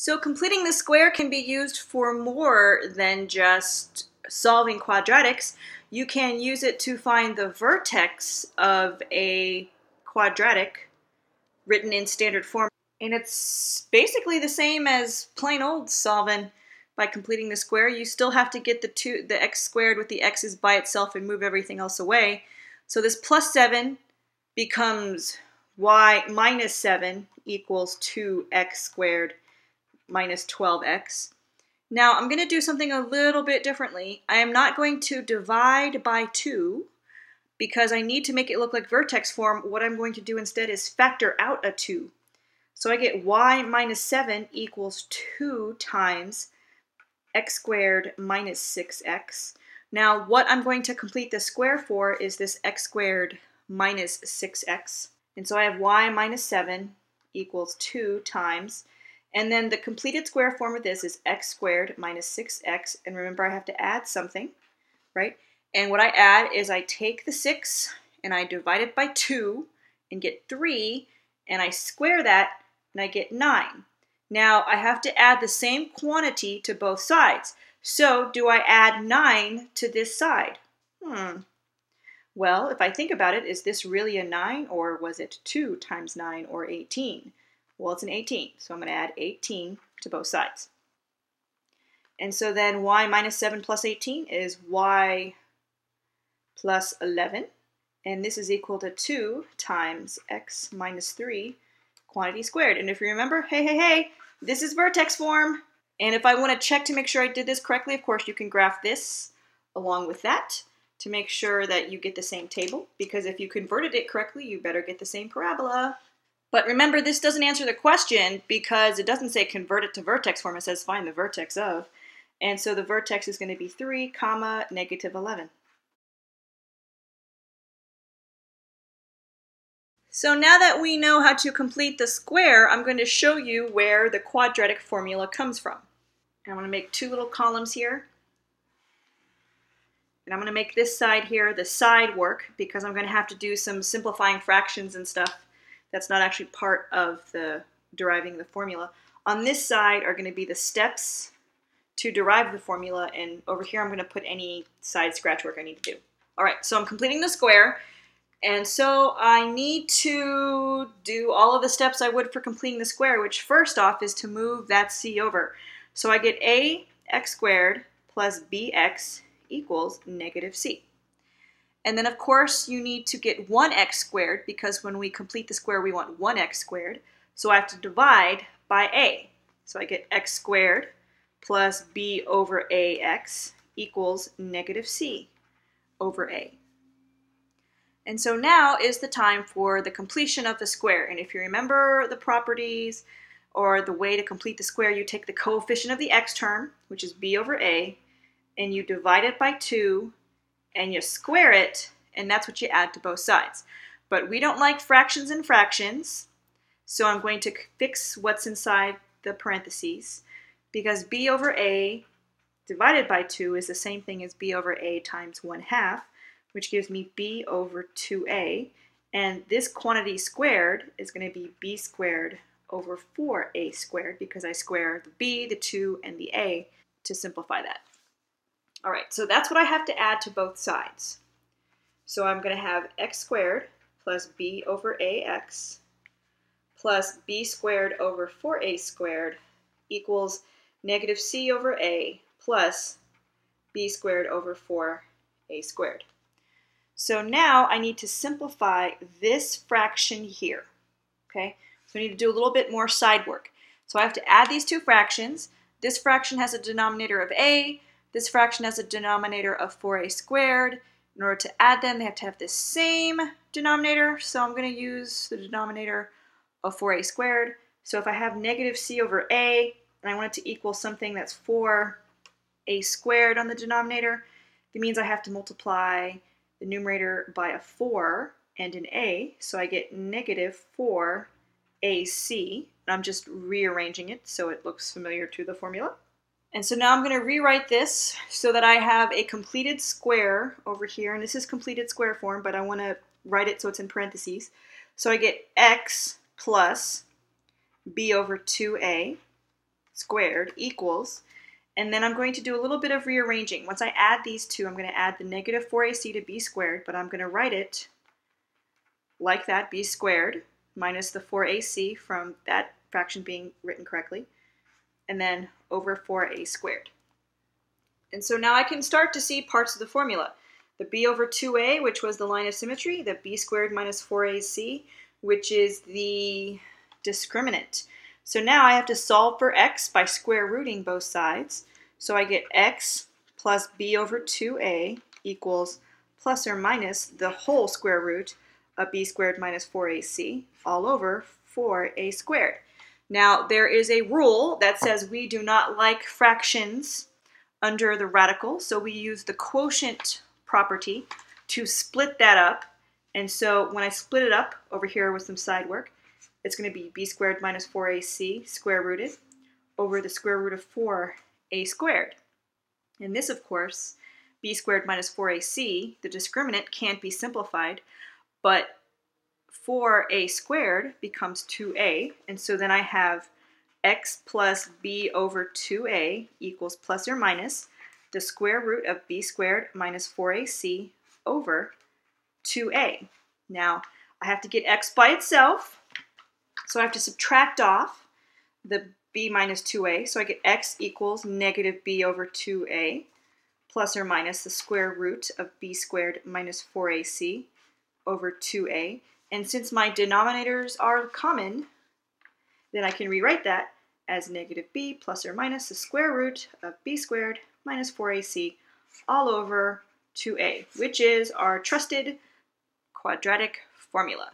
So completing the square can be used for more than just solving quadratics. You can use it to find the vertex of a quadratic written in standard form. And it's basically the same as plain old solving by completing the square. You still have to get the two the x squared with the x's by itself and move everything else away. So this plus 7 becomes y minus 7 equals 2x squared minus 12x. Now I'm going to do something a little bit differently. I am not going to divide by 2 because I need to make it look like vertex form. What I'm going to do instead is factor out a 2. So I get y minus 7 equals 2 times x squared minus 6x. Now what I'm going to complete the square for is this x squared minus 6x. And so I have y minus 7 equals 2 times and then the completed square form of this is x squared minus 6x. And remember, I have to add something, right? And what I add is I take the 6 and I divide it by 2 and get 3. And I square that and I get 9. Now, I have to add the same quantity to both sides. So, do I add 9 to this side? Hmm. Well, if I think about it, is this really a 9 or was it 2 times 9 or 18? Well, it's an 18, so I'm going to add 18 to both sides. And so then y minus 7 plus 18 is y plus 11. And this is equal to 2 times x minus 3 quantity squared. And if you remember, hey, hey, hey, this is vertex form. And if I want to check to make sure I did this correctly, of course, you can graph this along with that to make sure that you get the same table. Because if you converted it correctly, you better get the same parabola. But remember, this doesn't answer the question because it doesn't say convert it to vertex form. It says find the vertex of. And so the vertex is going to be 3, comma, negative 11. So now that we know how to complete the square, I'm going to show you where the quadratic formula comes from. And I'm going to make two little columns here. And I'm going to make this side here the side work because I'm going to have to do some simplifying fractions and stuff that's not actually part of the deriving the formula. On this side are going to be the steps to derive the formula, and over here I'm going to put any side scratch work I need to do. All right, so I'm completing the square, and so I need to do all of the steps I would for completing the square, which first off is to move that c over. So I get a x squared plus bx equals negative c. And then of course you need to get 1x squared because when we complete the square we want 1x squared. So I have to divide by a. So I get x squared plus b over ax equals negative c over a. And so now is the time for the completion of the square. And if you remember the properties or the way to complete the square, you take the coefficient of the x term, which is b over a, and you divide it by 2 and you square it, and that's what you add to both sides. But we don't like fractions and fractions, so I'm going to fix what's inside the parentheses because b over a divided by 2 is the same thing as b over a times 1 half, which gives me b over 2a. And this quantity squared is going to be b squared over 4a squared because I square the b, the 2, and the a to simplify that. All right, so that's what I have to add to both sides. So I'm going to have x squared plus b over ax plus b squared over 4a squared equals negative c over a plus b squared over 4a squared. So now I need to simplify this fraction here, okay? So I need to do a little bit more side work. So I have to add these two fractions. This fraction has a denominator of a, this fraction has a denominator of 4a squared. In order to add them, they have to have the same denominator. So I'm going to use the denominator of 4a squared. So if I have negative c over a, and I want it to equal something that's 4a squared on the denominator, it means I have to multiply the numerator by a 4 and an a. So I get negative 4ac. I'm just rearranging it so it looks familiar to the formula. And so now I'm going to rewrite this so that I have a completed square over here. And this is completed square form, but I want to write it so it's in parentheses. So I get x plus b over 2a squared equals, and then I'm going to do a little bit of rearranging. Once I add these two, I'm going to add the negative 4ac to b squared, but I'm going to write it like that, b squared minus the 4ac from that fraction being written correctly, and then over 4a squared. And so now I can start to see parts of the formula. The b over 2a, which was the line of symmetry, the b squared minus 4ac, which is the discriminant. So now I have to solve for x by square rooting both sides. So I get x plus b over 2a equals plus or minus the whole square root of b squared minus 4ac all over 4a squared. Now there is a rule that says we do not like fractions under the radical, so we use the quotient property to split that up. And so when I split it up over here with some side work, it's going to be b squared minus 4ac square rooted over the square root of 4a squared. And this, of course, b squared minus 4ac, the discriminant can't be simplified, but 4a squared becomes 2a, and so then I have x plus b over 2a equals plus or minus the square root of b squared minus 4ac over 2a. Now, I have to get x by itself, so I have to subtract off the b minus 2a, so I get x equals negative b over 2a plus or minus the square root of b squared minus 4ac over 2a. And since my denominators are common, then I can rewrite that as negative b plus or minus the square root of b squared minus 4ac all over 2a, which is our trusted quadratic formula.